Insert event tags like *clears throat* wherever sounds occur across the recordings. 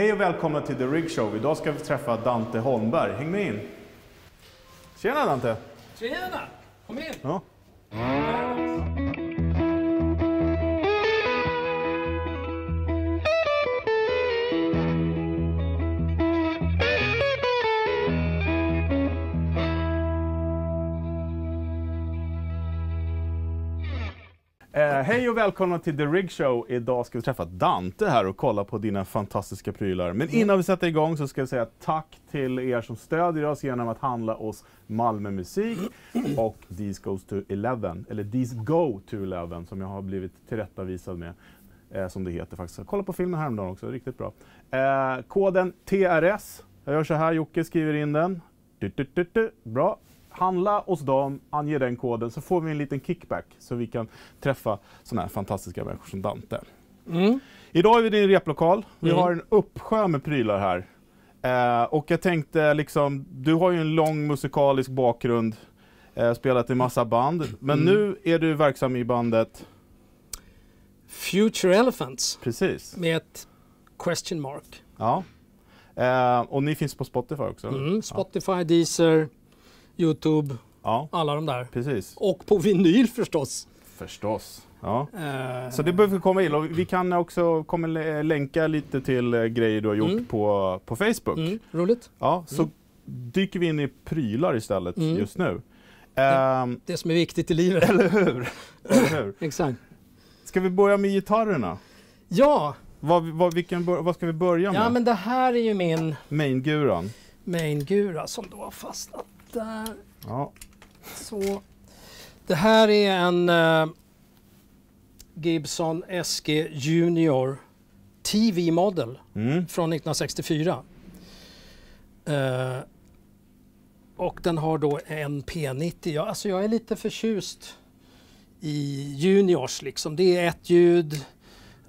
Hej och välkomna till The Rig Show. Idag ska vi träffa Dante Holmberg. Häng med in. Tjena Dante! Tjena! Kom in! Ja. Hej och välkomna till The Rig Show. Idag ska vi träffa Dante här och kolla på dina fantastiska prylar. Men innan vi sätter igång så ska jag säga tack till er som stödjer oss genom att handla oss Malmö Musik och These Goes to 11, eller These Go to 11 som jag har blivit tillrättavisad med. Eh, som det heter faktiskt. Kolla på filmen häromdagen också, riktigt bra. Eh, koden TRS. Jag gör så här, Jocke skriver in den. Du, du, du, du. Bra handla hos dem, ange den koden så får vi en liten kickback så vi kan träffa sådana här fantastiska människor som Dante. Mm. Idag är vi i din replokal. Vi Mm. har en uppsjö med prylar här. Eh, och jag tänkte liksom, du har ju en lång musikalisk bakgrund, eh, spelat i massa band, men Mm. nu är du verksam i bandet, Future Elephants precis. med ett question mark. Ja. Eh, och ni finns på Spotify också? Mm. Spotify, Deezer, Youtube, Ja, alla de där. precis. Och på vinyl förstås. Förstås. Ja. Eh, Så det behöver komma in och vi kan också kommer lä- länka lite till eh, grejer du har gjort Mm. på, på Facebook. mm, roligt. Ja, så Mm. dyker vi in i prylar istället Mm. just nu. Ehm, Det som är viktigt i livet. eller hur? *laughs* eller hur? Exakt. Ska vi börja med gitarrerna? Ja, Vad, vad, vilken, vad ska vi börja med? ja, men det här är ju min Main-guran. main-gura som då har fastnat där. Ja. Så. Det här är en eh, Gibson SG Junior TV Model. Mm. från 1964. Eh, och den har då en P90. Jag, alltså jag är lite förtjust i juniors liksom. Det är ett ljud.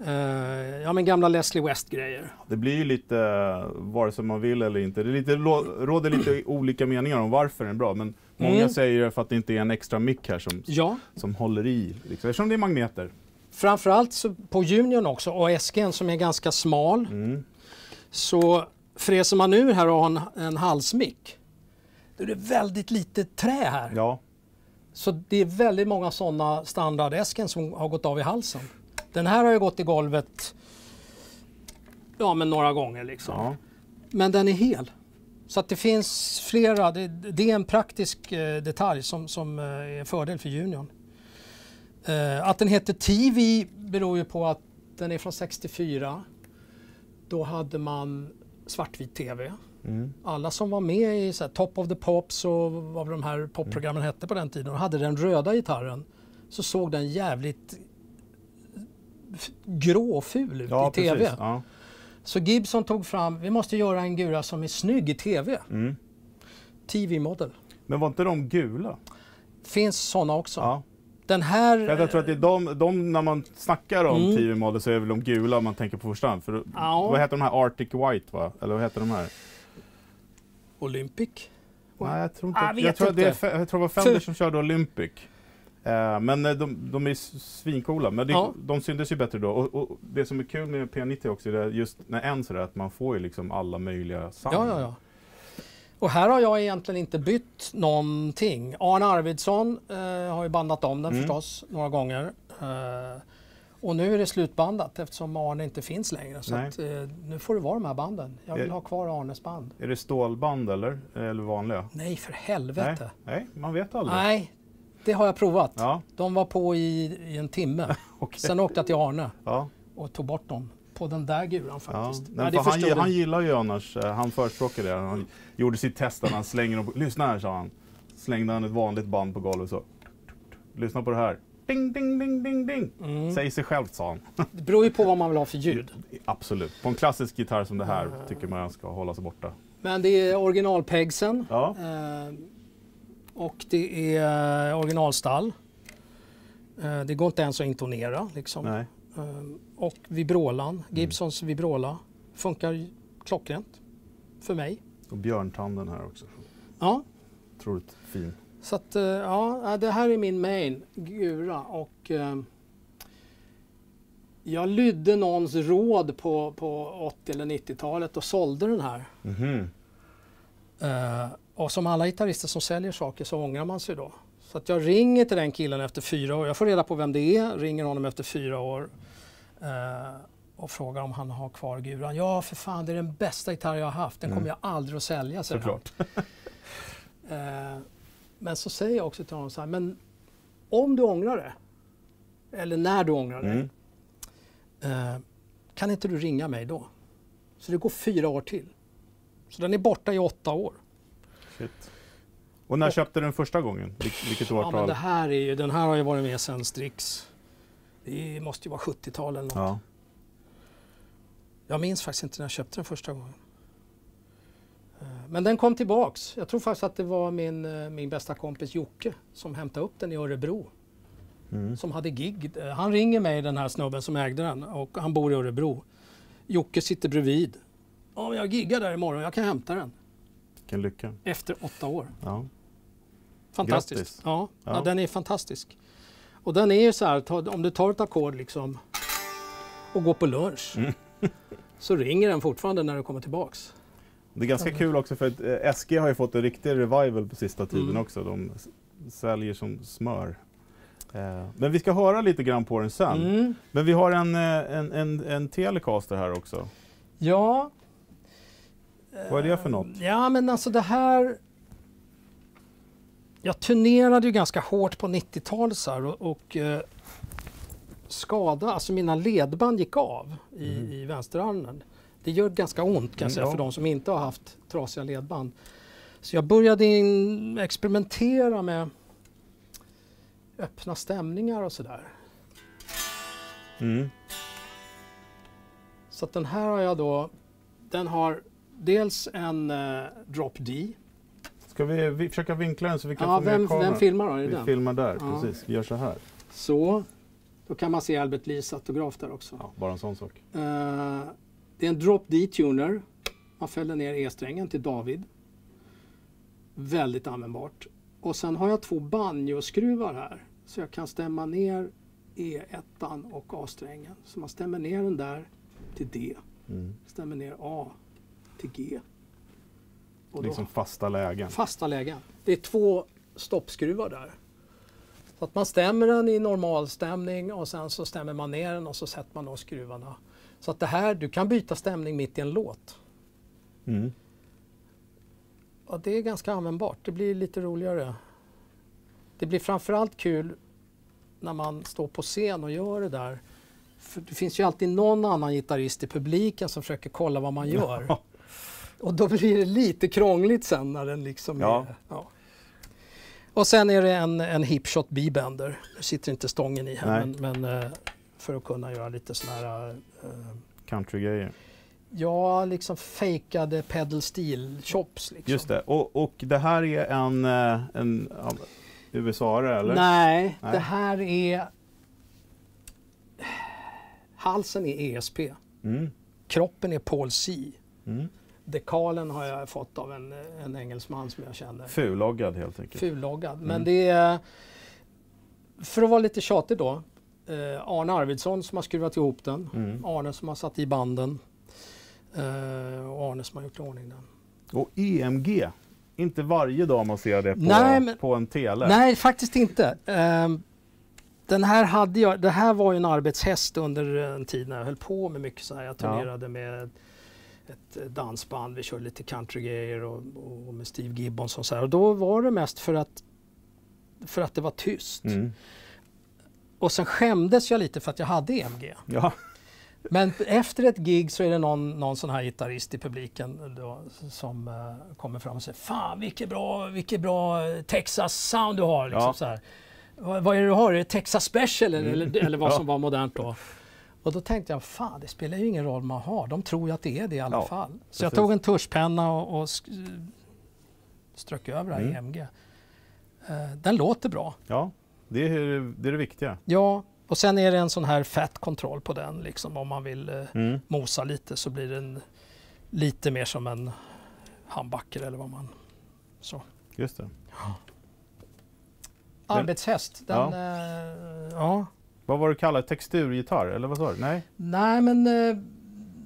Eh, ja men gamla Leslie West-grejer. Det blir ju lite, eh, vare sig man vill eller inte, det lite, råder lite *clears throat* olika meningar om varför den är bra. Men många Mm. säger för att det inte är en extra mick här som, Ja, som håller i. Liksom. Eftersom det är magneter. framförallt på juniorn också och SG'n som är ganska smal. Mm. Så fräser man ur här och har en, en halsmick. Då är det väldigt lite trä här. Ja, Så det är väldigt många sådana standardäsken som har gått av i halsen. Den här har ju gått i golvet ja, men några gånger liksom. ja. Men den är hel. Så att det finns flera, det, det är en praktisk eh, detalj som, som eh, är en fördel för juniorn. Eh, att den heter TV beror ju på att den är från 64. Då hade man svartvit TV. Mm. Alla som var med i så här, Top of the Pops och vad de här popprogrammen hette på den tiden och hade den röda gitarren så såg den jävligt grå och ful ut ja i TV. precis. Ja. Så Gibson tog fram, vi måste göra en gura som är snygg i TV. Mm. TV model. Men var inte de gula? Finns sådana också. Ja. Den här... Jag tror att det är de, de när man snackar om Mm. TV model så är det väl de gula man tänker på första hand. För Ja. Vad heter de här? Arctic White va? Eller vad heter de här? Olympic. Nej, jag tror inte. Ah, jag, vet tror att det är, inte. Jag tror det var Fender som körde Olympic. Eh, men eh, de, de är s- svincoola. Men det, Ja. de syntes ju bättre då. Och, och det som är kul med P90 också är just när en sådär att man får ju liksom alla möjliga sound. Ja, ja, ja. Och här har jag egentligen inte bytt någonting. Arne Arvidsson eh, har ju bandat om den Mm. förstås några gånger. Eh, och nu är det slutbandat eftersom Arne inte finns längre. Så Nej. att, eh, nu får det vara de här banden. Jag vill Eh. ha kvar Arnes band. Är det stålband eller? Eller vanliga? Nej, för Nej. helvete. Nej, man vet aldrig. Nej, det har jag provat. Ja, De var på i, i en timme. *laughs* okej. Sen åkte jag till Arne Ja. och tog bort dem. På den där guran Ja. faktiskt. Nej, Nej, han, förstod han du. gillar ju annars, eh, han förespråkar det. Han gjorde sitt test när han slänger dem på, Lyssna här sa han. Slängde han ett vanligt band på golvet så. Lyssna på det här. Ding, ding, ding, ding, ding. Mm. Säg sig självt sa han. *laughs* Det beror ju på vad man vill ha för ljud. Absolut. På en klassisk gitarr som det här tycker man ska hålla sig borta. Men det är originalpegsen. Ja. Eh, och det är eh, originalstall. Eh, det går inte ens att intonera. Liksom. Nej. Eh, och vibrolan, Gibsons vibrola, funkar klockrent för mig. Och björntanden här också. Ja, Otroligt fin. så att, ja, det här är min main, Gura. Och, Jag lydde någons råd på, på 80 eller 90-talet och sålde den här. Mhm. Eh, och som alla gitarrister som säljer saker så ångrar man sig då. Så att jag ringer till den killen efter fyra år. Jag får reda på vem det är, ringer honom efter fyra år eh, och frågar om han har kvar guran. Ja, för fan, det är den bästa gitarr jag har haft. Den kommer Mm. jag aldrig att sälja, säger han. Såklart. *laughs* Eh, men så säger jag också till honom så här, men om du ångrar det, eller när du ångrar det, Mm. eh, kan inte du ringa mig då? Så det går fyra år till. Så den är borta i åtta år. Shit. Och när köpte du den första gången? Vil- vilket Ja, men årtal? det här är ju, den här har ju varit med sedan Strix. Det måste ju vara 70-tal eller något. ja. Jag minns faktiskt inte när jag köpte den första gången. Eh, Men den kom tillbaks. Jag tror faktiskt att det var min, eh, min bästa kompis Jocke som hämtade upp den i Örebro. Mm. Som hade gig. Eh, Han ringer mig, den här snubben som ägde den och han bor i Örebro. Jocke sitter bredvid. Ja, jag giggar där imorgon, jag kan hämta den. Vilken lycka. Efter åtta år. Ja. Fantastiskt. Grattis. Ja, ja. Ja. den är fantastisk. Och den är ju så här, ta, om du tar ett ackord liksom och går på lunch Mm. *laughs* så ringer den fortfarande när du kommer tillbaks. Det är ganska Ja. kul också för att eh, SG har ju fått en riktig revival på sista tiden Mm. också. De säljer som smör. Eh, Men vi ska höra lite grann på den sen. Mm. Men vi har en, eh, en, en, en Telecaster här också. Ja. Vad är det för något? Ja, men alltså det här... Jag turnerade ju ganska hårt på 90-talet så här och, och eh, skada, alltså mina ledband gick av i, Mhm. i vänsterarmen. Det gör ganska ont kan jag Mm, säga ja. för de som inte har haft trasiga ledband. Så jag började in, experimentera med öppna stämningar och sådär. Mm. Så att den här har jag då, den har dels en eh, drop D. Ska vi, vi försöka vinkla den så vi kan Ja, få med vem, kameran? vem filmar då? Vi den? filmar där, Ja. precis. Vi gör så här. Så, då kan man se Albert Lees autograf där också. Ja, bara en sån sak. Eh, det är en drop D-tuner. Man fäller ner E-strängen till David. Väldigt användbart. Och sen har jag två banjoskruvar här. Så jag kan stämma ner E1 och A-strängen. Så man stämmer ner den där till D. Mm. Stämmer ner A till G. Och då Liksom fasta lägen. fasta lägen. Det är två stoppskruvar där. Så att man stämmer den i normalstämning och sen så stämmer man ner den och så sätter man då skruvarna. Så att det här, du kan byta stämning mitt i en låt. Mm. Och det är ganska användbart. Det blir lite roligare. Det blir framförallt kul när man står på scen och gör det där. För det finns ju alltid någon annan gitarrist i publiken som försöker kolla vad man gör. Och då blir det lite krångligt sen när den liksom Ja. är... Ja. Och sen är det en, en hipshot B-bender. Det sitter inte stången i här men, men eh, för att kunna göra lite sådana här eh, Countrygrejer. Ja, liksom fejkade pedal steel chops. Liksom. Just det. Och, och det här är en, eh, en ja, USA-are eller? Nej, Nej. det här är... Halsen är ESP. Mm. Kroppen är Paul C. Mm. Dekalen har jag fått av en, en engelsman som jag känner. Fulloggad helt enkelt. Fulloggad. Men Mm. det är... För att vara lite tjatig då. Eh, Arne Arvidsson som har skruvat ihop den. Mm. Arne som har satt i banden. Eh, och Arne som har gjort i ordning den. Och EMG. Inte varje dag man ser det på, Nej, men- på en tele. Nej, faktiskt inte. Ehm, den här hade jag, det här var ju en arbetshäst under en tid när jag höll på med mycket så här. Jag turnerade med ett eh, dansband, vi körde lite countrygrejer och, och med Steve Gibbons och så här. Och då var det mest för att, för att det var tyst. Mm. Och sen skämdes jag lite för att jag hade EMG. Ja. Men efter ett gig så är det någon, någon sån här gitarrist i publiken då, som eh, kommer fram och säger Fan vilket bra, vilket bra eh, Texas sound du har. Liksom, Ja. så här. Vad, vad är det du har? Är det Texas special eller, Mm. eller, eller vad *laughs* Ja. som var modernt då? Och då tänkte jag, fan det spelar ju ingen roll man har. De tror ju att det är det i alla Ja, fall. Så jag precis. tog en tuschpenna och, och strök över det Mm. EMG. Eh, den låter bra. ja, det är det, är det viktiga. Ja, och sen är det en sån här fat kontroll på den. Liksom, om man vill eh, Mm. mosa lite så blir den lite mer som en handbacker eller vad man... Så. Just det. Arbetshäst, den... Ja. Ja. Eh, ja. Vad var det kallat? Texturgitarr? Eller vad sa du? Nej? Nej, men... Eh,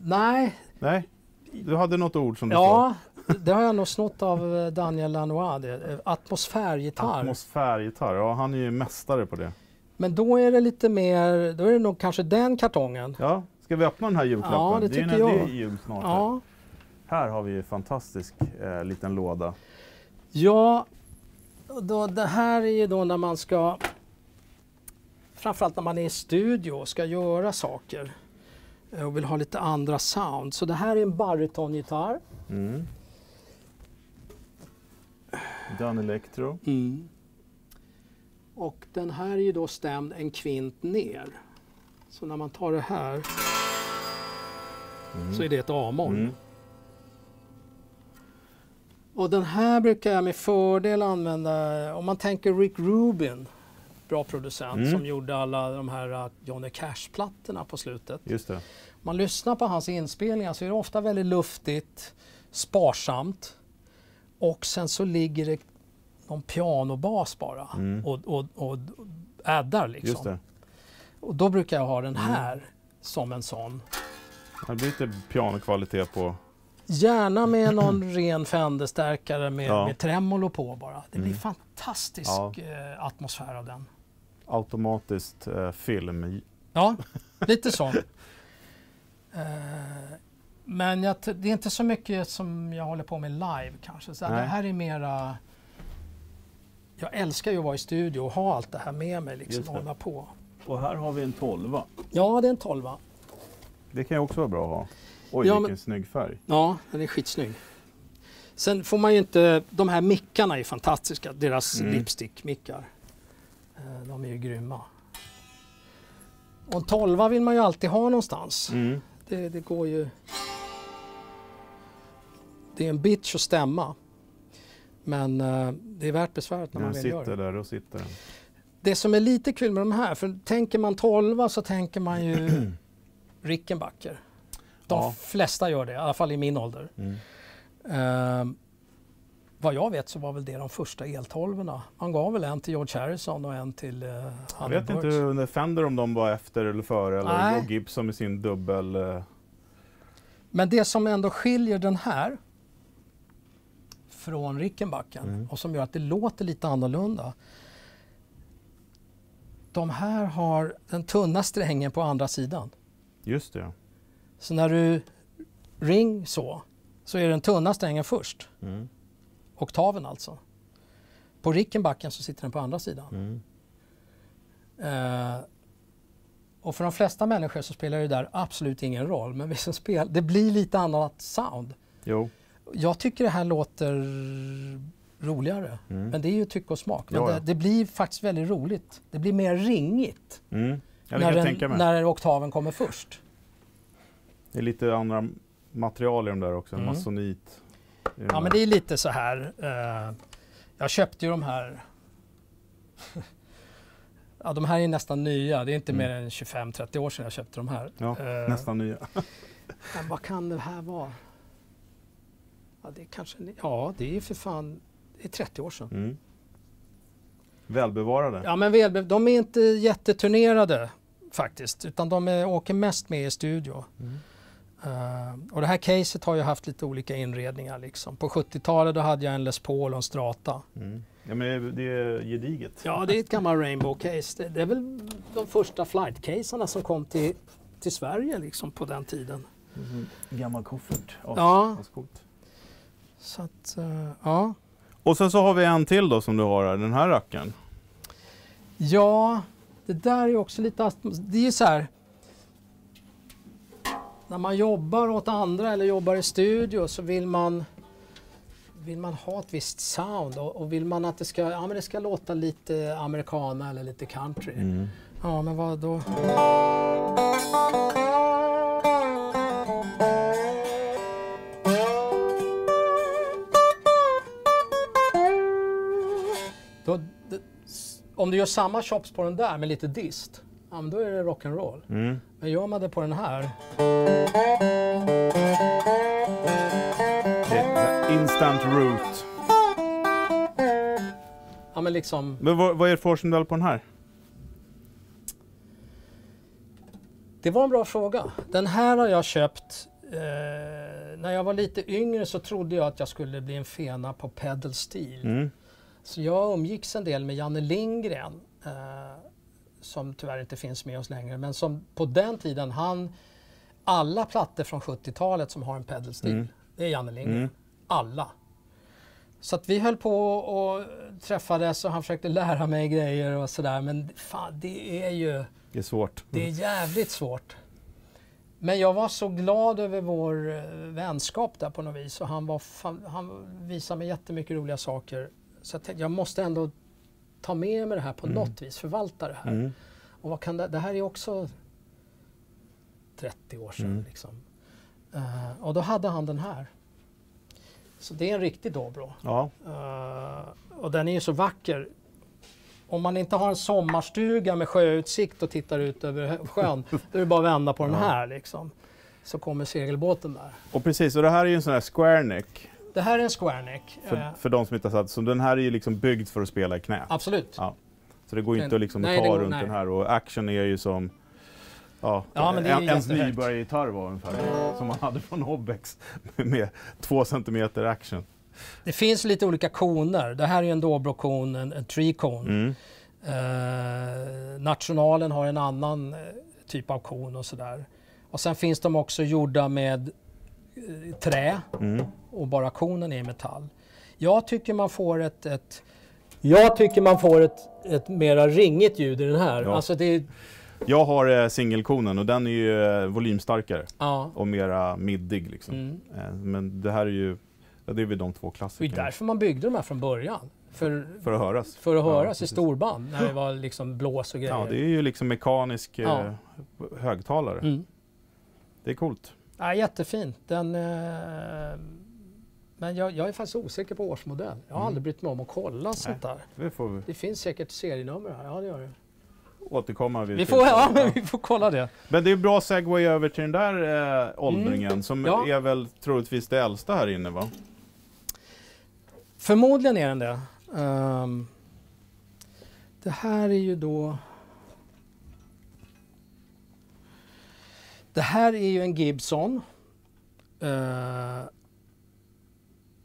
nej. Nej? Du hade något ord som du sa? Ja, det har jag nog snott av eh, Daniel Lanois. det. Eh, Atmosfärgitarr. Atmosfärgitarr, ja han är ju mästare på det. Men då är det lite mer, då är det nog kanske den kartongen. Ja, ska vi öppna den här julklappen? Ja, det är tycker jag. Det är jul snart. här. Ja, Här har vi ju en fantastisk eh, liten låda. ja då, det här är ju då när man ska, framförallt när man är i studio och ska göra saker och vill ha lite andra sound. Så det här är en barytongitarr. Mm. Dun Electro. Och den här är ju då stämd en kvint ner. Så när man tar det här så är det ett A-moll. Mm. Och den här brukar jag med fördel använda om man tänker Rick Rubin, bra producent Mm. som gjorde alla de här uh, Johnny Cash-plattorna på slutet. Just det. Man lyssnar på hans inspelningar så är det ofta väldigt luftigt, sparsamt och sen så ligger det någon pianobas bara Mm. och, och, och addar liksom. Just det. Och då brukar jag ha den här som en sån. Det blir lite pianokvalitet på. Gärna med någon *clears throat* ren Fender-stärkare med, Ja. med tremolo på bara. Det blir Mm. fantastisk Ja. eh, atmosfär av den. automatiskt eh, film. Ja, lite så. *laughs* Eh, men jag, det är inte så mycket som jag håller på med live kanske. Så det här är mera... Jag älskar ju att vara i studio och ha allt det här med mig liksom, och hålla på. Och här har vi en tolva. Ja, det är en tolva. Det kan ju också vara bra att ha. Oj, Ja, vilken men- snygg färg. Ja, den är skitsnygg. Sen får man ju inte... De här mickarna är fantastiska. Deras Mm. lipstick-mickar. Eh, De är ju grymma. Och en tolva vill man ju alltid ha någonstans. Mm. Det, det går ju... Det är en bitch att stämma. Men eh, det är värt besväret när man Den väl gör sitter det. där och sitter den. Det som är lite kul med de här, för tänker man 12 så tänker man ju *clears throat* Rickenbacker. De Ja. flesta gör det, i alla fall i min ålder. Mm. Ehm, vad jag vet så var väl det de första eltolvorna. Man gav väl en till George Harrison och en till uh, Jag vet inte under Fender om de var efter eller före eller Nej. och Gibson med sin dubbel. Eh, Men det som ändå skiljer den här från Rickenbacken Mm. och som gör att det låter lite annorlunda. De här har den tunna strängen på andra sidan. just det. Så när du ring så, så är den tunna strängen först. Mm. Oktaven alltså. På Rickenbacken så sitter den på andra sidan. Mm. Eh, och för de flesta människor så spelar det där absolut ingen roll. Men vi som spelar, det blir lite annat sound. Jo. Jag tycker det här låter roligare. Mm. Men det är ju tycke och smak. Men det, det blir faktiskt väldigt roligt. Det blir mer ringigt Mm. När, den, när oktaven kommer först. Det är lite andra material i de där också. Mm. Masonit. Ja men där. det är lite så här. Eh, jag köpte ju de här. *laughs* ja de här är nästan nya. Det är inte Mm. mer än 25-30 år sedan jag köpte de här. Ja, Eh, nästan nya. *laughs* Men vad kan det här vara? Ja det är kanske, ja det är för fan, det är 30 år sedan. Mm. Välbevarade. Ja men välbe- de är inte jätteturnerade faktiskt. Utan de är, åker mest med i studio. Mm. Eh, och det här caset har ju haft lite olika inredningar liksom. På 70-talet då hade jag en Les Paul och en Strata. Mm. Ja, men det är- gediget. Ja, det är ett gammalt Rainbow case. Det, det är väl de första flight-caserna som kom till, till Sverige liksom på den tiden. Mm. Gammal koffert. Ja. ascoolt. Så att, eh, ja. Och sen så har vi en till då som du har här, den här rackaren. Ja, det där är också lite... Det är ju så här... När man jobbar åt andra eller jobbar i studio så vill man vill man ha ett visst sound och, och vill man att det ska, ja, men det ska låta lite americana eller lite country. Mm. Ja, men vad då? om du gör samma chops på den där med lite dist, ja, men då är det rock'n'roll. Mm. Men gör man det på den här, instant root. ja men liksom, Men vad, vad är årsmodell på den här? Det var en bra fråga. Den här har jag köpt eh, när jag var lite yngre så trodde jag att jag skulle bli en fena på pedal steel. Mm. Så jag umgicks en del med Janne Lindgren eh, som tyvärr inte finns med oss längre men som på den tiden han alla plattor från 70-talet som har en pedal steel. Mm. Det är Janne Lindgren. Mm. Alla. Så att vi höll på och träffades och han försökte lära mig grejer och sådär men fan det är ju Det är svårt. det är jävligt svårt. Men jag var så glad över vår eh, vänskap där på något vis och han, var fan, han visade mig jättemycket roliga saker. Så jag tänkte jag måste ändå ta med mig det här på Mm. något vis, förvalta det här. Mm. Och vad kan det, det här är också 30 år sedan. Mm. Liksom. Eh, och då hade han den här. Så det är en riktig dobro. Ja, Eh, och den är ju så vacker. Om man inte har en sommarstuga med sjöutsikt och tittar ut över sjön, *laughs* då är det bara att vända på den här liksom. Så kommer segelbåten där. och precis. Och det här är ju en sån här square neck. Det här är en square neck. För, Eh, för de som inte har satt. Så den här är ju liksom byggd för att spela i knä. absolut. Ja. Så det går ju inte att liksom nej, ta går- runt nej. den här. Och action är ju som Ja, Ja, men det är en, ens nybörjargitarr var ungefär. Som man hade från Hobbex. Med två centimeter action. Det finns lite olika koner. Det här är en dobro-kon, en, en tree cone. Mm. Eh, nationalen har en annan eh, typ av kon och sådär. Och sen finns de också gjorda med trä Mm. och bara konen är i metall. Jag tycker man får ett, ett jag tycker man får ett, ett mera ringigt ljud i den här. Ja. Alltså det, Jag har eh, singelkonen och den är ju eh, volymstarkare ja. och mera middig liksom. Mm. Eh, men det här är ju, ja, det är väl de två Det är klassikerna. därför man byggde de här från början. För, För att höras. för att Ja, höras i precis. storband när det *laughs* var liksom blås och grejer. Ja, det är ju liksom mekanisk eh, Ja. högtalare. mm. Det är coolt. Ja, jättefint. Den, eh, men jag, jag är faktiskt osäker på årsmodell. Jag har Mm. aldrig brytt mig om att kolla sånt där. Det får vi Det finns säkert serienummer här. Ja, det gör det. återkomma vid Vi får, ja, men *laughs* vi får kolla det. Men det är bra segway över till den där eh, åldringen som Mm. Ja. är väl troligtvis det äldsta här inne va? Förmodligen är den det. Ehm, det här är ju då... Det här är ju en Gibson. eh,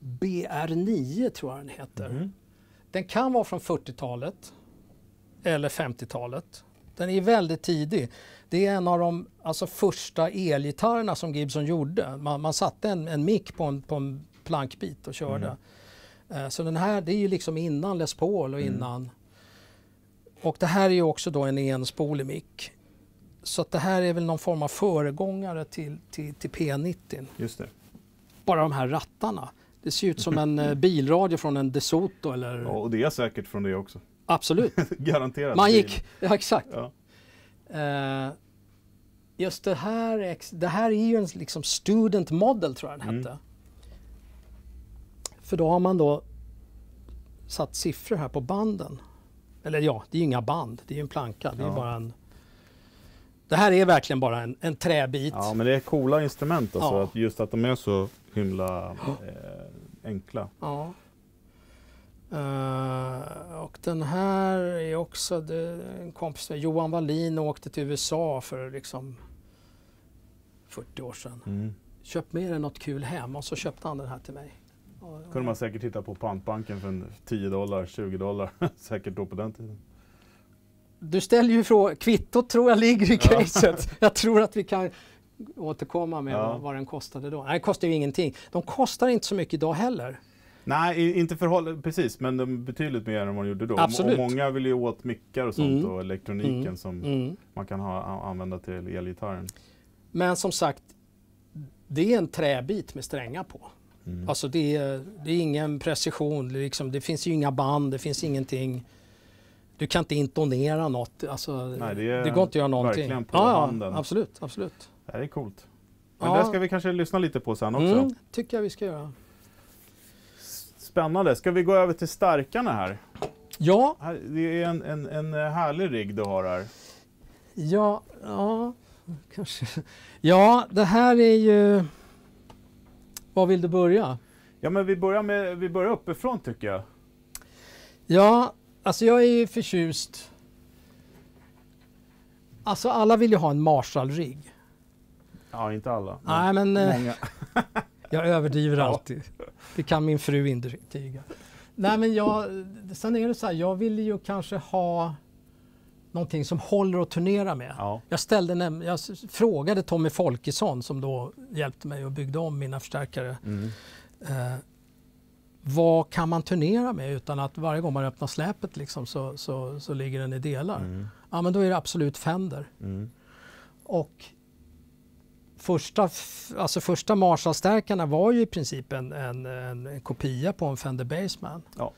BR9 tror jag den heter. Mhm. Den kan vara från 40-talet eller 50-talet. Den är väldigt tidig. Det är en av de alltså, första elgitarrerna som Gibson gjorde. Man, man satte en, en mick på en, på en plankbit och körde. Eh, Så den här, det är ju liksom innan Les Paul och Mm. innan. Och det här är ju också då en enspolig mick. Så att det här är väl någon form av föregångare till, till, till P90. Just det. Bara de här rattarna. Det ser ut som en eh, bilradio från en DeSoto eller... Ja, och det är säkert från det också. Absolut. *laughs* Garanterat. Man gick, ja exakt. Ja. Eh, just det här, det här är ju en liksom student model tror jag den Mm. hette. För då har man då satt siffror här på banden. Eller ja, det är ju inga band, det är ju en planka. Det, är Ja. bara en, det här är verkligen bara en, en träbit. ja, men det är coola instrument alltså. Ja. Att just att de är så himla eh, enkla. Ja. Eh, och den här är också det, en kompis med Johan Wallin åkte till USA för liksom 40 år sedan. Mm. Köp med dig något kul hem och så köpte han den här till mig. Kunde man säkert titta på pantbanken för en 10 dollar, 20 dollar. *laughs* säkert då på den tiden. Du ställer ju frågan, kvittot tror jag ligger i Ja. caset. Jag tror att vi kan återkomma med Ja. vad, den kostade då. Nej, det kostar ju ingenting. De kostar inte så mycket idag heller. Nej, inte förhåll precis, men de betydligt mer än vad de gjorde då. Absolut. Och många vill ju åt mickar och sånt Mm. och elektroniken Mm. som Mm. man kan ha, använda till elgitarren. Men som sagt, det är en träbit med strängar på. Mm. Alltså det är, det är ingen precision, liksom, det finns ju inga band, det finns ingenting. Du kan inte intonera något. Alltså, Nej, det är går inte att göra någonting. verkligen på ja, handen. Absolut, absolut. Det här är coolt. Men Ja. det ska vi kanske lyssna lite på sen också. Mm, tycker jag vi ska göra. Spännande. Ska vi gå över till starkarna här? Ja, Det är en, en, en eh, härlig rigg du har här. ja, ja, kanske. Ja, det här är ju... Var vill du börja? Ja men vi börjar, med, vi börjar uppifrån tycker jag. Ja, alltså jag är ju förtjust. Alltså alla vill ju ha en Marshall-rigg. Ja, inte alla. Nej, men eh, Många. *laughs* jag överdriver Ja. alltid. Det kan min fru intyga. Nej, men jag, sen är det så här, jag vill ju kanske ha någonting som håller att turnera med. Ja. Jag, ställde, jag frågade Tommy Folkesson som då hjälpte mig och byggde om mina förstärkare. Mm. Eh, vad kan man turnera med utan att varje gång man öppnar släpet liksom så, så, så ligger den i delar? Mm. Ja, men då är det absolut Fender. Mm. Och första, alltså första Marshall-stärkarna var ju i princip en, en, en, en kopia på en Fender Bassman. Ja.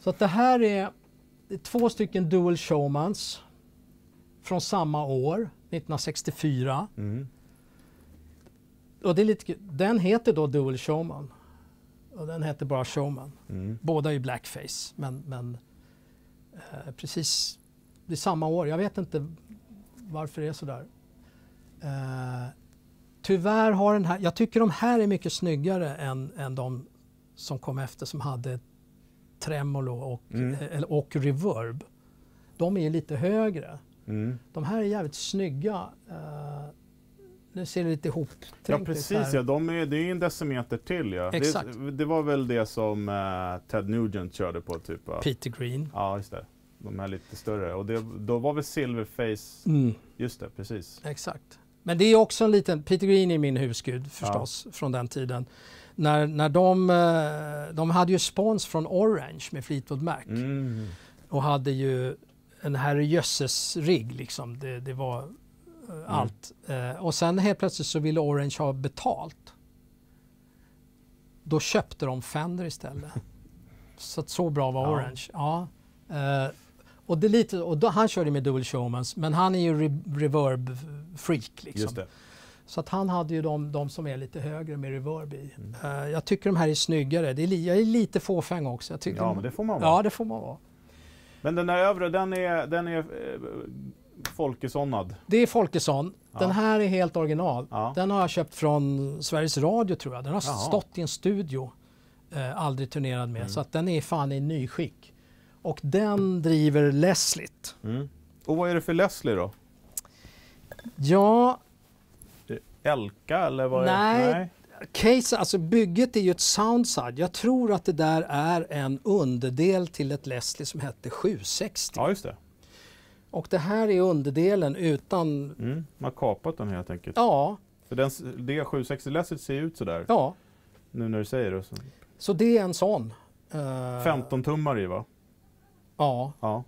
Så att det här är, det är två stycken Dual Showmans från samma år, 1964. Mm. Och det är lite, den heter då Dual Showman. Och den heter bara Showman. Mm. Båda är blackface, men, men eh, precis det är samma år. Jag vet inte varför det är sådär. Eh, tyvärr har den här, jag tycker de här är mycket snyggare än, än de som kom efter som hade tremolo och, Mm. eh, eller- och reverb. De är lite högre. Mm. De här är jävligt snygga. Eh, nu ser det lite ihopträngt Ja precis här. ja, de är, det är en decimeter till ja. Exakt. Det, det var väl det som eh, Ted Nugent körde på typ va? Peter Green. Ja just det. De är lite större och det, då var väl Silverface, Mm. just det precis. Exakt. Men det är också en liten, Peter Green är min husgud förstås från den tiden. När, när de, eh, de hade ju spons från Orange med Fleetwood Mac Mm. och hade ju en herrejösses rigg liksom. Det, det var allt. Eh, och sen helt plötsligt så ville Orange ha betalt. Då köpte de Fender istället. *laughs* så att så bra var Ja. Orange. Ja. Eh, och det lite, och då, han körde med Dual Showmans men han är ju re, reverb-freak. Liksom. Just det. Så att han hade ju de, de som är lite högre med reverb i. Mm. Eh, jag tycker de här är snyggare. Det är, li- jag är lite fåfäng också. Jag tycker Ja de, men det får man vara. ja, det får man vara. Men den där övre den är, den är eh, folkesonnad. Det är Folkesson. Ja. Den här är helt original. Ja. Den har jag köpt från Sveriges Radio tror jag. Den har Jaha. stått i en studio. Eh, aldrig turnerad med. Mm. Så att den är fan i nyskick. Och den driver Leslie. Mm. Och vad är det för Leslie då? Ja, Elka eller vad Nej. är case, alltså bygget är ju ett soundside. Jag tror att det där är en underdel till ett Leslie som hette 760. Ja just det. Och det här är underdelen utan, Mm. Man har kapat den helt enkelt. ja, För den, det 760 Leslie ser ut sådär. ja. Nu när du säger det. Så. Så det är en sån. Eh, 15 tummar i va? Ja, Ja,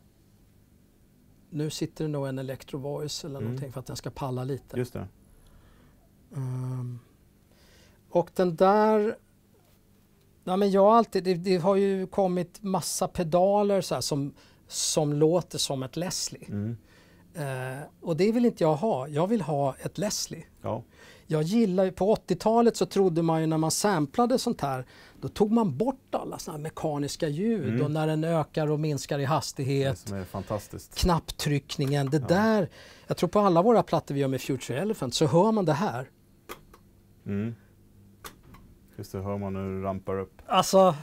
nu sitter det nog en Electro Voice eller Mm. någonting för att den ska palla lite. just det. Ehm, och den där... Ja, men jag alltid, det, det har ju kommit massa pedaler så här, som, som låter som ett Leslie. Mm. Eh, och det vill inte jag ha. Jag vill ha ett Leslie. Ja. Jag gillar ju, på 80-talet så trodde man ju när man samplade sånt här, då tog man bort alla såna här mekaniska ljud Mm. och när den ökar och minskar i hastighet. som är fantastiskt. Knapptryckningen, det där. Jag tror på alla våra plattor vi gör med Future Elephant så hör man det här. Mm. Just det, hör man hur det rampar upp. Alltså,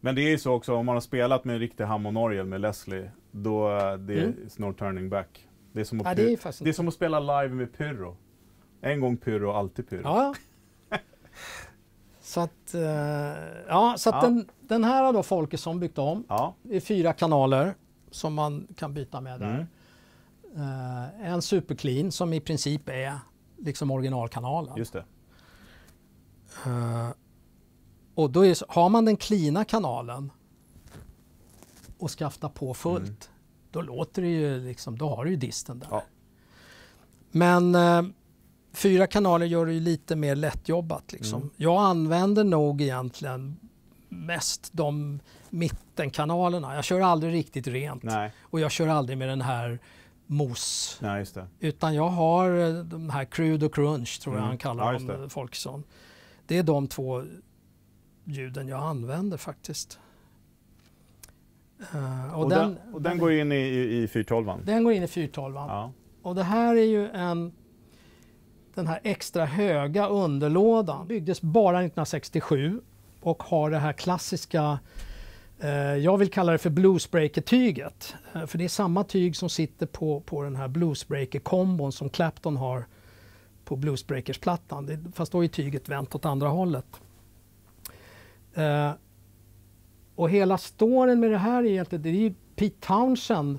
Men det är ju så också, om man har spelat med en riktig Hammond-orgel med Leslie, då eh, det är Mm. no turning back. Det är, som att, ja, det är det är som att spela live med Pyrrho. En gång Pyrrho, alltid Pyrrho. Ja. *laughs* Så att, eh, ja, så att Ja. Den, den här har då Folkesson byggt om. Ja. Det är fyra kanaler som man kan byta med där. Mm. Eh, en superclean som i princip är liksom originalkanalen. Just det. Eh, och då är, har man den cleana kanalen och skaftar på fullt, Mm. då låter det ju liksom, då har du ju disten där. Ja. Men eh, fyra kanaler gör det ju lite mer lättjobbat. Liksom. Mm. Jag använder nog egentligen mest de mittenkanalerna. Jag kör aldrig riktigt rent Nej, och jag kör aldrig med den här mos. nej. Utan jag har eh, de här Crude och Crunch tror jag Mm. han kallar Ja, dem, Folkesson. Det är de två ljuden jag använder faktiskt. Eh, Och, den, och den går in i, i, i 412 den går in i 412 Ja. Och det här är ju en den här extra höga underlådan. Byggdes bara 1967 och har det här klassiska Eh, jag vill kalla det för bluesbreaker-tyget. Eh, för det är samma tyg som sitter på, på den här bluesbreaker-kombon som Clapton har på Bluesbreakers-plattan. Fast då är tyget vänt åt andra hållet. Eh, och hela storyn med det här är egentligen, det är ju Pete Townshend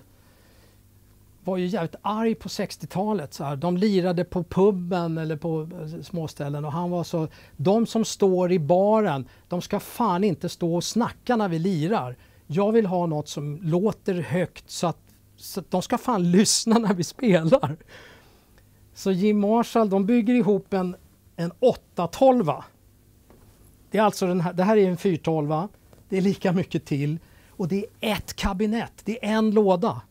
var ju jävligt arg på 60-talet. Så här. De lirade på puben eller på eh, småställen och han var så, de som står i baren, de ska fan inte stå och snacka när vi lirar. Jag vill ha något som låter högt så att, så att de ska fan *laughs* lyssna när vi spelar. Så Jim Marshall, de bygger ihop en, en 812 det är alltså den här, det här är en 412 det är lika mycket till och det är ett kabinett, det är en låda.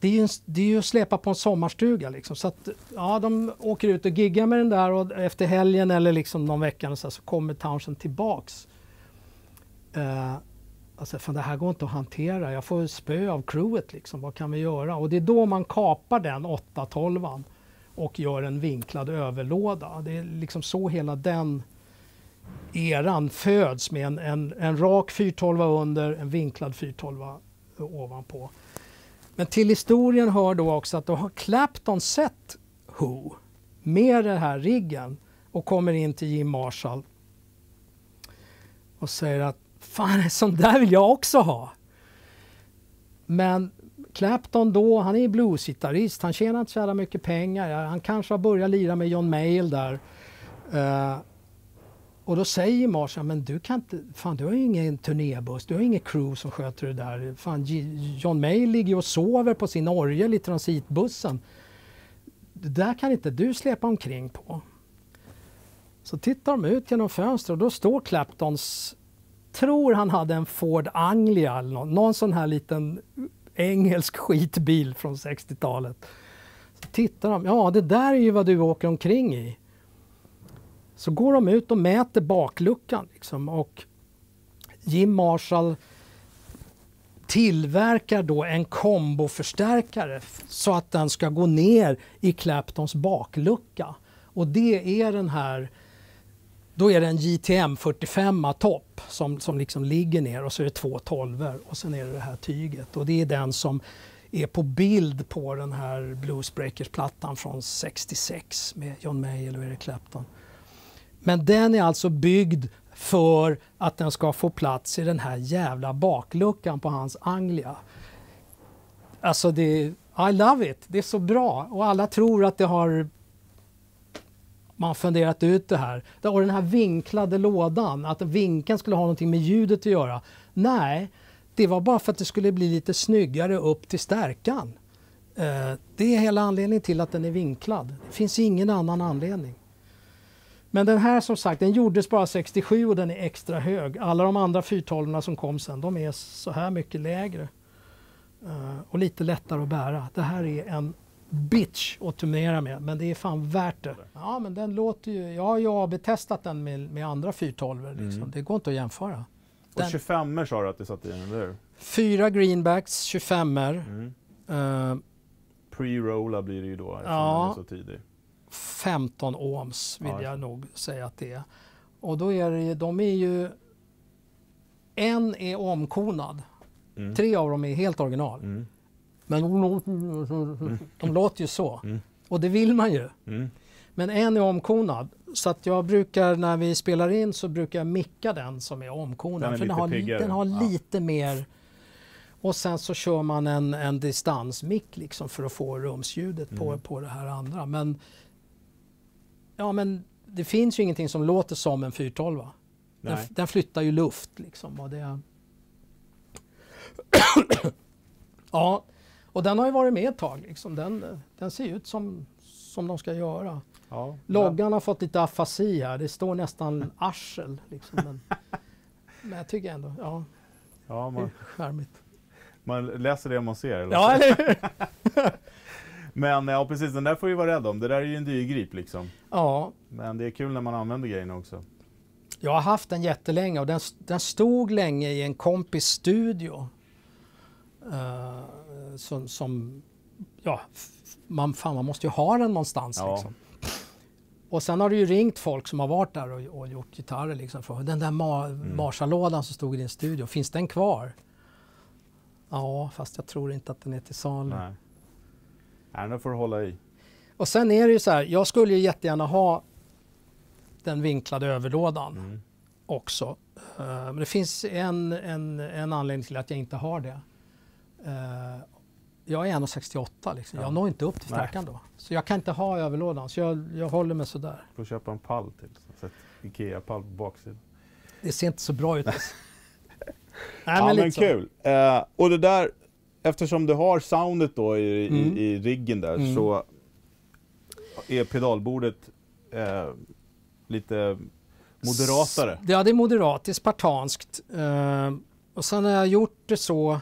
Det är ju, en, det är ju att släpa på en sommarstuga liksom. Så att, ja, de åker ut och giggar med den där och efter helgen eller liksom någon vecka så, så kommer Townshend tillbaks. Uh, alltså, fan, det här går inte att hantera. Jag får spö av crewet liksom. Vad kan vi göra? Och det är då man kapar den 812 och gör en vinklad överlåda. Det är liksom så hela den eran föds med en, en, en rak 412 under, en vinklad 412 ovanpå. Men till historien hör då också att då har Clapton sett Who med den här riggen och kommer in till Jim Marshall och säger att fan, sån där vill jag också ha. Men Clapton då, han är bluesgitarrist, han tjänar inte så jävla mycket pengar. Han kanske har börjat lira med John Mayall där. Uh, och då säger Marsha, men du kan inte, fan du har ju ingen turnébuss, du har ingen crew som sköter det där. Fan, John May ligger och sover på sin orgel i transitbussen. Det där kan inte du släpa omkring på. Så tittar de ut genom fönstret och då står Claptons, tror han hade en Ford Anglia eller någon, någon sån här liten engelsk skitbil från 60-talet. Så tittar de, ja det där är ju vad du åker omkring i. Så går de ut och mäter bakluckan liksom, och Jim Marshall tillverkar då en komboförstärkare så att den ska gå ner i Claptons baklucka. Och det är den här då är det en JTM 45 topp som, som liksom ligger ner och så är det två tolvor och sen är det det här tyget och det är den som är på bild på den här Bluesbreakers-plattan från 66 med John Mayall och Eric Clapton. Men den är alltså byggd för att den ska få plats i den här jävla bakluckan på hans Anglia. Alltså det, I love it, det är så bra och alla tror att det har man funderat ut det här. Och den här vinklade lådan, att vinkeln skulle ha någonting med ljudet att göra. Nej, det var bara för att det skulle bli lite snyggare upp till stärkan. Eh, det är hela anledningen till att den är vinklad. Det finns ingen annan anledning. Men den här som sagt, den gjordes bara 67 och den är extra hög. Alla de andra 412 som kom sen, de är så här mycket lägre. Uh, och lite lättare att bära. Det här är en bitch att turnera med, men det är fan värt det. Ja, men den låter ju... Jag har ju AB-testat den med, med andra 412 liksom. Mm. Det går inte att jämföra. Den, och 25 sa du att du satt i den, eller? Fyra greenbacks, 25 mm. uh, Pre-rolla blir det ju då, eftersom ja, den är så tidig. 15 ohms vill ja. jag nog säga att det är. Och då är det, de är ju... En är omkonad. Mm. Tre av dem är helt original. Mm. Men de låter, mm. låter ju så. Mm. Och det vill man ju. Mm. Men en är omkonad. Så att jag brukar när vi spelar in så brukar jag micka den som är omkonad. Den för den har, den har ja. lite mer och sen så kör man en, en distansmick liksom för att få rumsljudet mm. på, på det här andra. Men Ja, men det finns ju ingenting som låter som en 412. Den, den flyttar ju luft liksom. Och det... *coughs* ja, och den har ju varit med ett tag. Liksom. Den, den ser ut som, som de ska göra. Ja, Loggan har fått lite afasi här. Det står nästan *laughs* arsel. Liksom. Men, men jag tycker ändå, ja. Ja, man, charmigt. Man läser det man ser. Eller? Ja, eller *laughs* Men ja, precis, den där får vi vara rädda om. Det där är ju en dyrgrip liksom. Ja. Men det är kul när man använder grejerna också. Jag har haft den jättelänge och den, den stod länge i en kompis studio. Uh, som, som, ja, man, fan, man måste ju ha den någonstans. Ja. Liksom. Och sen har det ju ringt folk som har varit där och, och gjort gitarrer. Liksom, från, den där ma Mm. Marshall-lådan som stod i din studio, finns den kvar? Ja, fast jag tror inte att den är till salu. Nej. Då får du hålla i. Och sen är det ju så här, jag skulle ju jättegärna ha den vinklade överlådan Mm. också. Eh, men det finns en, en, en anledning till att jag inte har det. Eh, jag är 1,68 liksom. Ja. Jag når inte upp till stärkan då. Så jag kan inte ha överlådan, så jag, jag håller mig sådär. Får köpa en pall till. Sätt Ikea-pall på baksidan. Det ser inte så bra ut. *laughs* Nej, ja, men lite så. kul. Eh, och det där, eftersom du har soundet då i, Mm. i, i riggen där Mm. så är pedalbordet eh, lite moderatare. Ja, det är moderat, det är spartanskt. Eh, och sen har jag gjort det så,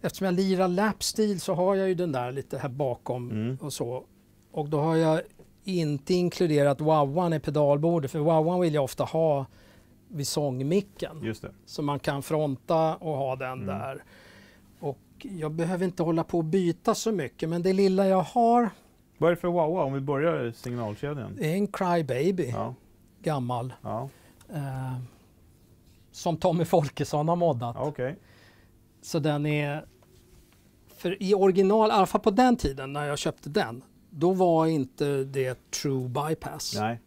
eftersom jag lirar lapstil så har jag ju den där lite här bakom Mm. och så. Och då har jag inte inkluderat wowan i pedalbordet, för wowan vill jag ofta ha vid sångmicken. Just det. Så man kan fronta och ha den Mm. där. Och jag behöver inte hålla på och byta så mycket, men det lilla jag har Vad är det för wow om vi börjar i signalkedjan? är en Cry Baby, Ja, gammal. ja, Eh, som Tommy Folkesson har moddat. okej. Så den är... För i original, i alla fall på den tiden när jag köpte den, då var inte det true bypass. Nej,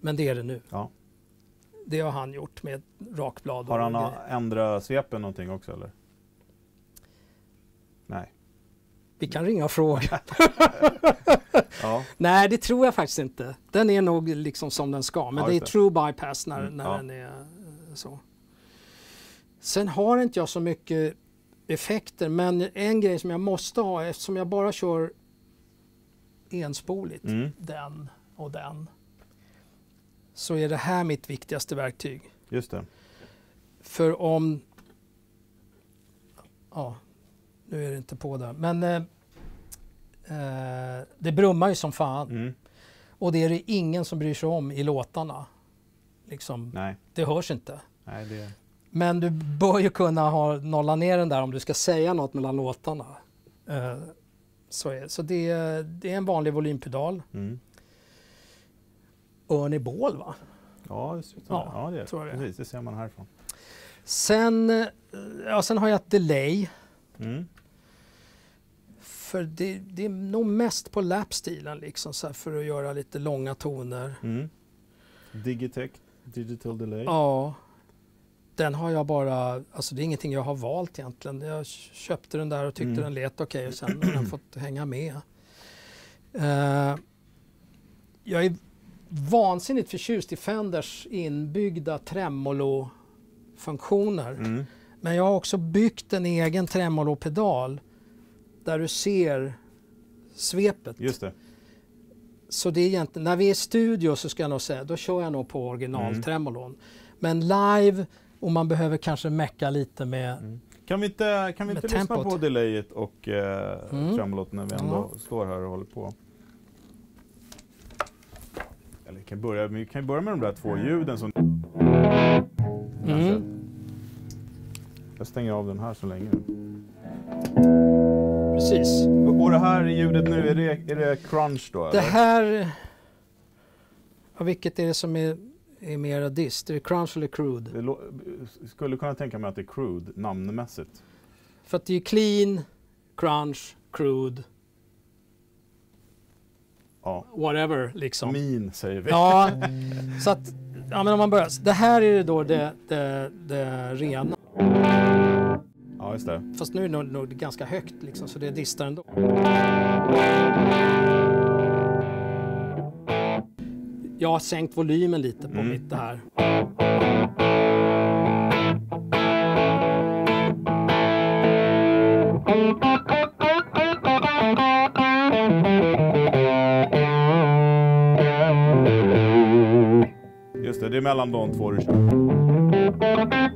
Men det är det nu. ja. Det har han gjort med rakblad. Har han ändrat svepen någonting också eller? Nej. Vi kan ringa och fråga. *laughs* Ja, Nej, det tror jag faktiskt inte. Den är nog liksom som den ska. Men Ja, det är true bypass när, Mm, när ja. den är eh, så. Sen har inte jag så mycket effekter, men en grej som jag måste ha eftersom jag bara kör enspoligt, Mm. den och den, så är det här mitt viktigaste verktyg. just det. För om... Ja, nu är det inte på där. Men eh, eh, det brummar ju som fan. Mm. Och det är det ingen som bryr sig om i låtarna. Liksom, Nej, det hörs inte. nej det... Men du bör ju kunna ha, nolla ner den där om du ska säga något mellan låtarna. Eh, så är, så det, är- det är en vanlig volympedal. Mm. Örn i bål va? Ja, det Ja. Ja, det tror jag det. Precis, det ser man härifrån. Sen, eh, ja, sen har jag ett delay. Mm. För det, det är nog mest på lapstilen liksom så för att göra lite långa toner. Mm. Digitech, digital delay. Ja. Den har jag bara, alltså det är ingenting jag har valt egentligen. Jag köpte den där och tyckte Mm. den lät okej och sen har den *clears throat* fått hänga med. Eh, jag är vansinnigt förtjust i Fenders inbyggda tremolo-funktioner. Mm. Men jag har också byggt en egen tremolo-pedal där du ser svepet. Just det. Så det är egentligen, när vi är i studio så ska jag nog säga, då kör jag nog på originaltremolon. Men live, och man behöver kanske mecka lite med, Mm. Kan vi inte, kan vi inte lyssna på delayet och eh, Mm. tremolot när vi ändå står här och håller på? Eller vi kan börja, vi kan börja med de där två ljuden som... mm, Jag stänger av den här så länge. Precis. Och det här ljudet nu, är det, är det crunch då? Det eller? här, ja, vilket är det som är, är mera dist? Är det crunch eller crude? Det skulle kunna tänka mig att det är crude namnmässigt. För att det är clean, crunch, crude, Ja. whatever liksom. Min säger vi. Ja, *laughs* så att, ja men om man börjar. Det här är det då det, det, det rena. Just det. Fast nu är det nog ganska högt liksom, så det distar ändå. Jag har sänkt volymen lite på Mm. mitt det här. Just det, det är mellan de två du kör.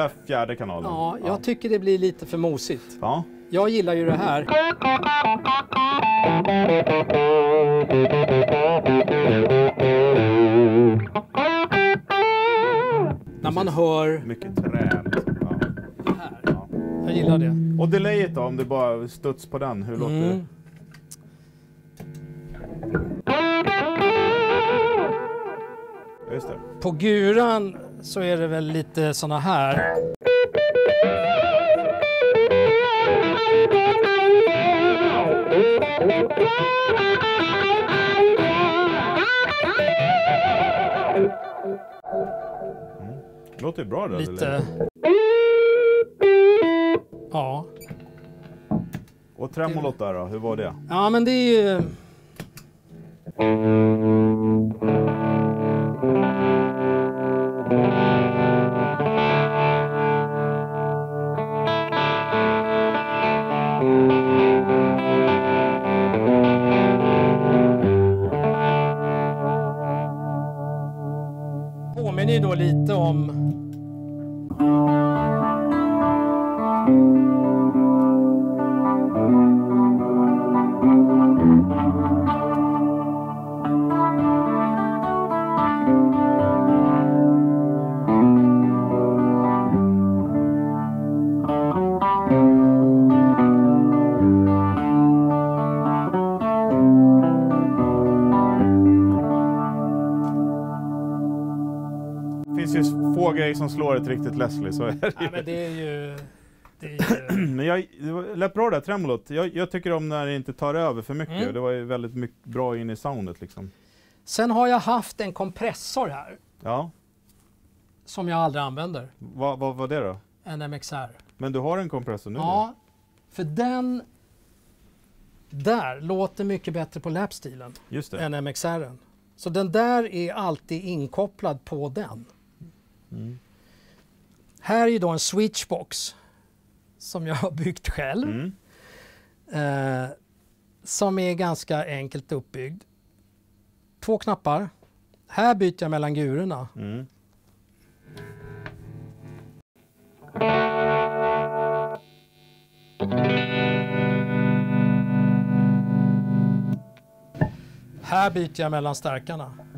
Där fjärde kanalen? Ja, jag tycker det blir lite för mosigt. Ja. Jag gillar ju det här. När man hör Mycket träd. Ja. Ja. Jag gillar det. Och delayet då, om det bara studs på den, hur låter? Mm. Ja, det. På guran så är det väl lite såna här. Låter bra det Lite... delayet. Ja. Och tremolot där då, hur var det? ja, men det är ju grejer som slår ett riktigt Leslie, så är det ju. men det är ju... Det är ju *clears throat* Men jag, det var- lät bra det där tremolot. Jag, jag tycker om när det inte tar över för mycket. Mm. Det var ju väldigt mycket bra in i soundet liksom. Sen har jag haft en kompressor här Ja, som jag aldrig använder. vad var det då? En MXR. Men du har en kompressor nu? Ja, för den där låter mycket bättre på lapstilen Just det. än MXR. Så den där är alltid inkopplad på den. Mm. Här är ju då en switchbox som jag *laughs* har byggt själv. Mm. Eh, som är ganska enkelt uppbyggd. Två knappar. Här byter jag mellan gurorna. Mm. Här byter jag mellan stärkarna.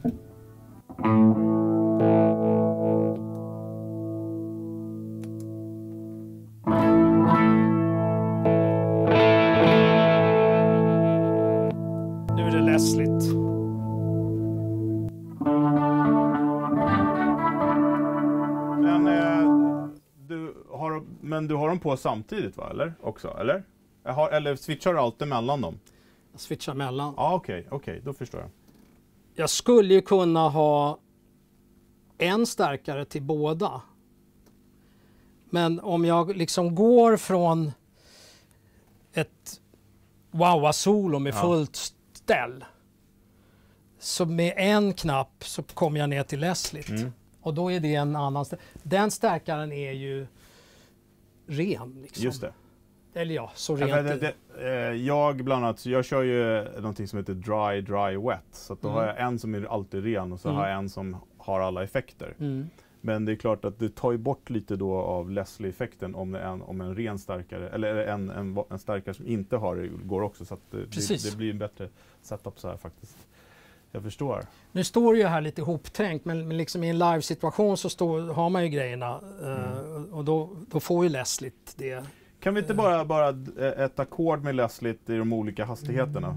På samtidigt va? Eller? Också, eller? Har, eller switchar du alltid mellan dem? Jag switchar mellan. Ja, okej, okej, då förstår jag. Jag skulle ju kunna ha en stärkare till båda. Men om jag liksom går från ett wah-wah-solo med Ja. fullt ställ. Så med en knapp så kommer jag ner till lässligt. Mm. Och då är det en annan Den stärkaren är ju ren. Liksom. Just det. Eller ja, så Ja, rent. men det, det eh, jag bland annat, jag kör ju någonting som heter dry, dry, wet. Så då Mm. har jag en som är alltid ren och så Mm. har jag en som har alla effekter. Mm. Men det är klart att det tar ju bort lite då av Leslie-effekten om, en, om en ren starkare, eller en, en, en starkare som inte har det går också. Så det, det blir en bättre setup så här faktiskt. Jag förstår. Nu står det ju här lite ihopträngt men, men liksom i en live-situation så står, har man ju grejerna eh, och då, då får ju Leslie det. Kan vi inte bara, bara eh, ett ackord med Leslie i de olika hastigheterna?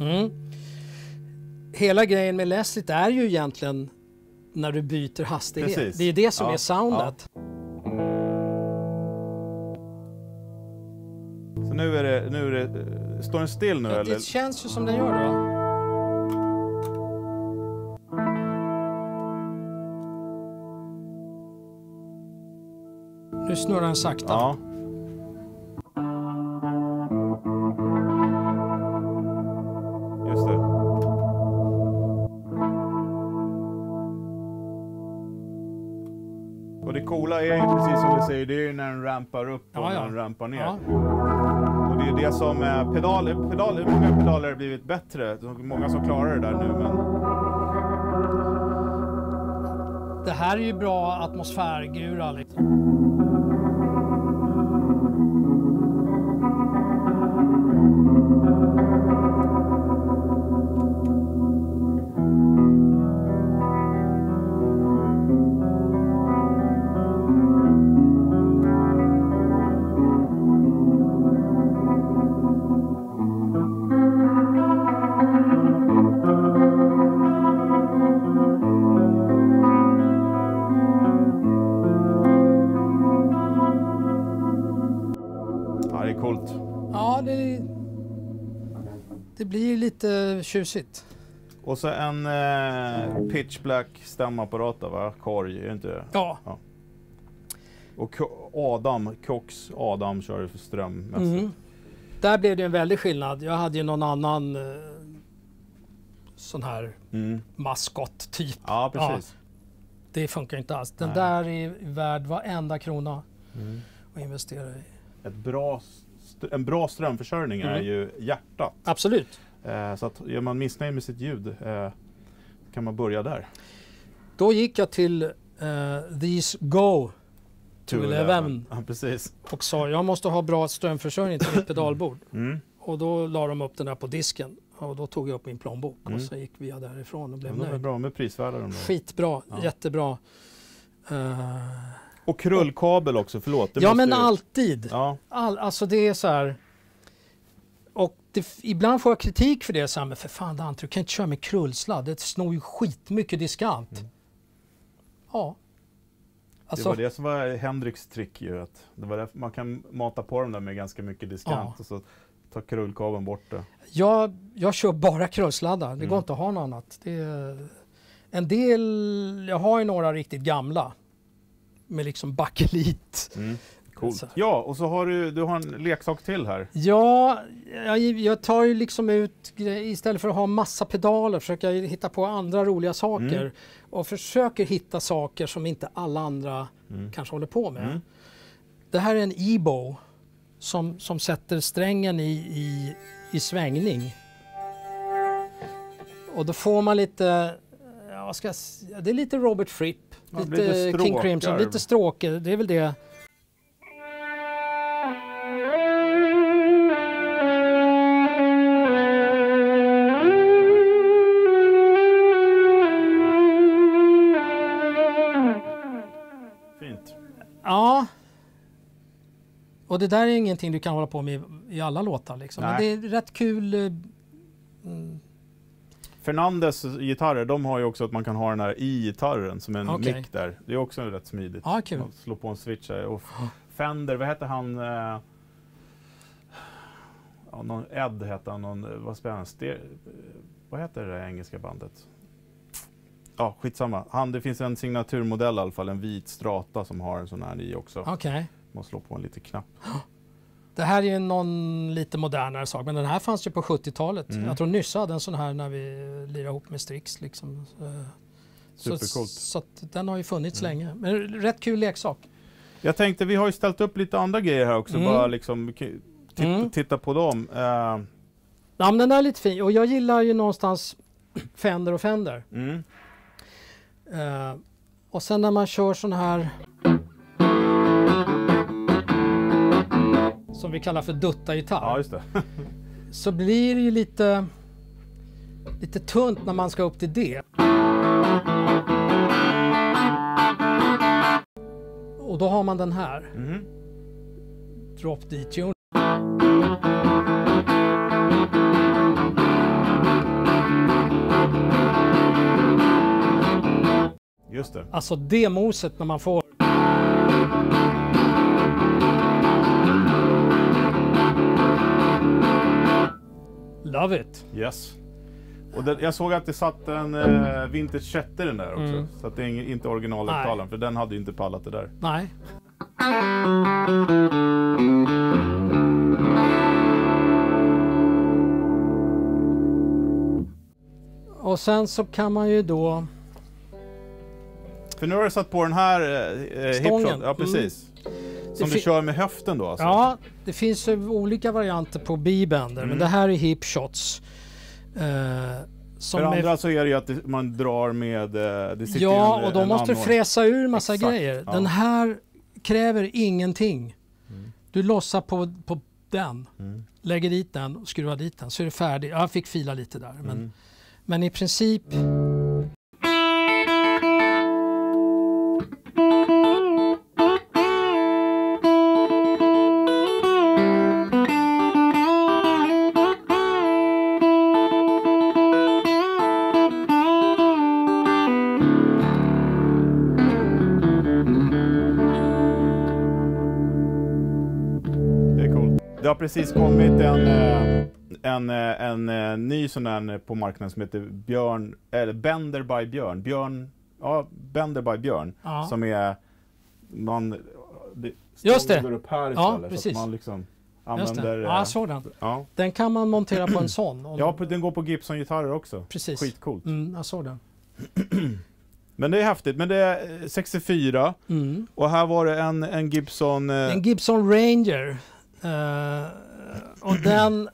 Mm. Hela grejen med Leslie är ju egentligen när du byter hastighet. Precis. Det är ju det som Ja, är soundet. Så nu är det, nu är det, eh, står den still nu Det, eller? känns ju som den gör det. Nu snurrar den sakta. Ja. Just det. Och det coola är ju precis som du säger, det är ju när den rampar upp och Ja, ja. när den rampar ner. Ja. Och det är det som är pedal, pedal, många pedaler har blivit bättre? Det är Många som klarar det där nu men Det här är ju bra atmosfärgura. Liksom. Tjusigt. Och så en eh, pitch black stämapparat va? Korg, är det inte det? Ja. Och Ko- Adam, Cox Adam kör för strömmässigt. Mm. Där blev det en väldig skillnad. Jag hade ju någon annan eh, sån här Mm. maskot typ. Ja, precis. Det funkar inte alls. Den Nej. där är värd varenda krona Mm. att investera i. Ett bra, en bra strömförsörjning är Mm. ju hjärtat. Absolut. Eh, så att är man missnöjd med sitt ljud eh, kan man börja där. Då gick jag till eh, These Go to Eleven Ja, precis. och sa jag måste ha bra strömförsörjning till mitt *clears throat* pedalbord. Mm. Och då la de upp den där på disken och då tog jag upp min plånbok Mm. och så gick vi därifrån och Ja, blev de är nöjd. bra med prisvärda de där. Skitbra, Ja. jättebra. Eh, Och krullkabel också, förlåt. ja men ju- alltid. Ja, All, alltså det är så här. Det, ibland får jag kritik för det. Så här, men för fan Dante, du kan inte köra med krullsladd. Det snor ju skitmycket diskant. Mm. Ja. det Alltså, var det som var Hendriks trick ju. Att det var man kan mata på dem där med ganska mycket diskant Ja. och så tar krullkabeln bort det. jag, jag kör bara krullsladdar. Det Mm. går inte att ha något annat. Det är, en del, jag har ju några riktigt gamla. Med liksom bakelit. Mm. Coolt. Så. Ja, och så har du, du har en leksak till här. Ja, jag, jag tar ju liksom ut istället för att ha massa pedaler försöker jag hitta på andra roliga saker Mm. och försöker hitta saker som inte alla andra Mm. kanske håller på med. Mm. Det här är en e-bow som, som sätter strängen i, i, i svängning. Och då får man lite, ja, vad ska jag, det är lite Robert Fripp, Ja, det lite, lite King Crimson, lite stråke, det är väl det. Och det där är ingenting du kan hålla på med i alla låtar liksom. Men det är rätt kul. eh, Mm, Fernandes gitarrer, de har ju också att man kan ha den här i gitarren som en Okej. mick där. Det är också rätt smidigt. Ja, kul. Man slår på en switch här. Och Fender, vad heter han? Eh, ja, någon Ed heter han. Någon, eh, vad han? Ste- eh, vad heter det där engelska bandet? Ja, skitsamma. Han, det finns en signaturmodell i alla fall, en vit strata som har en sån här i också. Okej. Man slår på en liten knapp. Det här är ju någon lite modernare sak, men den här fanns ju på 70-talet. Mm. Jag tror Nyssa hade en sån här när vi lirade ihop med Strix. Liksom. Eh, Så, Supercoolt. så att den har ju funnits Mm. länge. Men rätt kul leksak. Jag tänkte, vi har ju ställt upp lite andra grejer här också. Mm. Bara liksom titta, Mm. titta på dem. Eh, Ja, men den är lite fin. Och jag gillar ju någonstans *clears throat* Fender och Fender. Eh, och sen när man kör sån här som vi kallar för dutta-gitarr Ja, just det. *laughs* så blir det ju lite lite tunt när man ska upp till det. Och då har man den här, Mhm. Drop D-tune. Just det. Alltså det moset när man får Love it! Yes. Och det, jag såg att det satt en eh, Vintage 6 i den där också. Mm. Så att det är inte originalupptalen, för den hade ju inte pallat det där. Nej. Och sen så kan man ju då... För nu har du satt på den här eh, eh, Stången. hipshot. Ja, precis. Som du kör med höften då alltså? Ja, det finns ju olika varianter på B-bender, Mm. men det här är hip shots. Eh, som För är- andra så är det ju att det, man drar med... eh, Det sitter Ja, en, och då måste du fräsa ur massa Exakt, grejer. ja. Den här kräver ingenting. Mm. Du lossar på, på den, Mm. lägger dit den och skruvar dit den så är det färdigt. Jag fick fila lite där, men, Mm. men i princip precis kommit en, eh, en, eh, en, eh, ny sån där på marknaden som heter Björn, eller Bender by Björn. Björn, ja, Bender by Björn. Ja. Som är, man, det, Just det. upp här Ja, istället. så precis. att man liksom använder... Ja, den. ja. Den kan man montera på en sån. ja, den går på Gibson-gitarrer också. precis. Skitcoolt. Mm, jag såg den. *clears throat* Men det är häftigt. Men det är eh, 64 Mm. och här var det en, en Gibson... En Gibson Ranger. Eh, och den...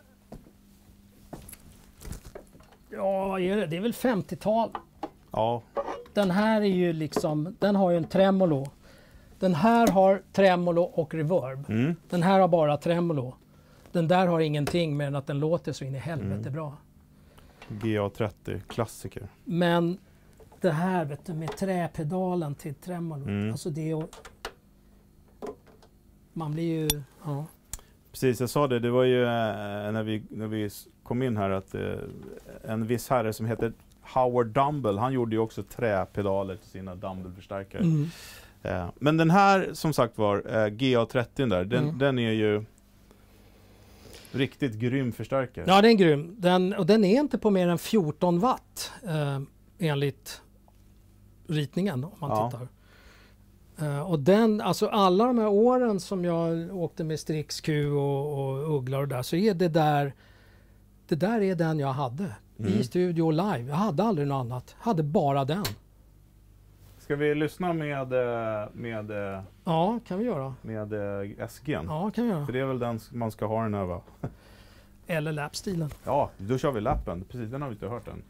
Ja, vad är det? Det är väl 50-tal. Ja, Den här är ju liksom, den har ju en tremolo. Den här har tremolo och reverb. mm. Den här har bara tremolo. Den där har ingenting mer än att den låter så in i helvete Mm. bra. GA30, klassiker. Men det här vet du, med träpedalen till tremolo. Mm. Alltså det är... Man blir ju... Ja. Precis, jag sa det. Det var ju eh, när, vi, när vi kom in här att eh, en viss herre som heter Howard Dumble, han gjorde ju också träpedaler till sina Dumble-förstärkare. Mm. Eh, men den här som sagt var, eh, GA30 där, den, Mm. den är ju riktigt grym förstärkare. ja, den är grym. Den, och den är inte på mer än 14 watt eh, enligt ritningen om man Ja. tittar. Eh, och den, alltså alla de här åren som jag åkte med Strix Q och, och Ugglar och där så är det där det där är den jag hade Mm. i studio och live. Jag hade aldrig något annat. Jag hade bara den. Ska vi lyssna med, eh, med, eh, Ja, kan vi göra. med SG'n? Ja, kan vi göra. För det är väl den man ska ha den här va? *laughs* Eller lapstilen. Ja, då kör vi lappen. Precis, den har vi inte hört än.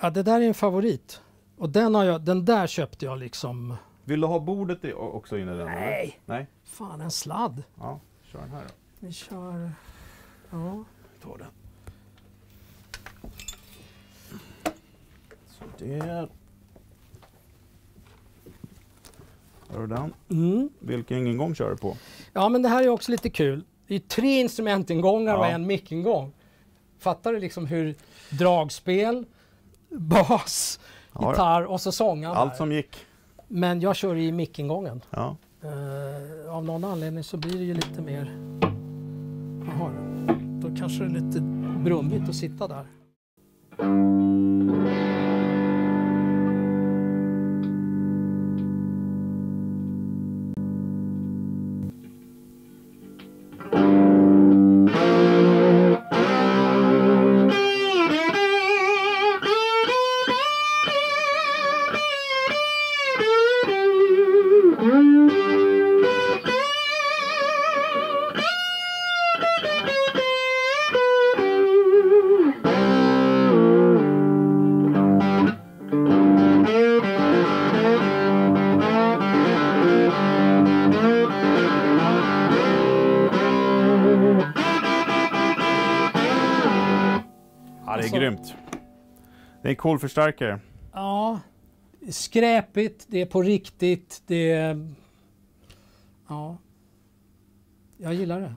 Ja, det där är en favorit. Och den, har jag, den där köpte jag liksom... Vill du ha bordet i, också in i den? eller? Nej! Nej? Fan, en sladd. Ja, kör den här då. Vi kör... Ja. Ta den. Så där. Har du den? Mm. Vilken ingång kör du på? ja, men det här är också lite kul. Det är tre instrumentingångar och Ja. en mickingång. Fattar du liksom hur dragspel, bas, Ja, gitarr och så sången Allt som gick. Men jag kör i mickingången. Ja. Eh, av någon anledning så blir det ju lite mer... Jaha, då kanske det är lite brummigt att sitta där. Det är en cool förstärkare. Ja, skräpigt, det är på riktigt, det är... Ja. Jag gillar det.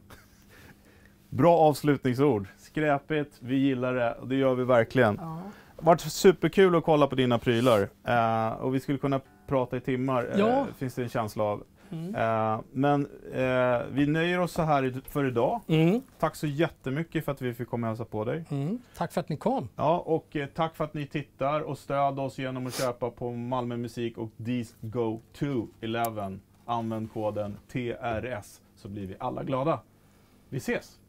Bra avslutningsord. Skräpigt, vi gillar det och det gör vi verkligen. Ja. Det har varit superkul att kolla på dina prylar. Eh, och vi skulle kunna prata i timmar, eh, Ja. finns det en känsla av. Mm. Eh, men eh, vi nöjer oss så här för idag. Mm. Tack så jättemycket för att vi fick komma och hälsa på dig. Mm. Tack för att ni kom. Ja, och eh, tack för att ni tittar och stöd oss genom att köpa på Malmö Musik och These Go to 11. Använd koden TRS så blir vi alla glada. Vi ses!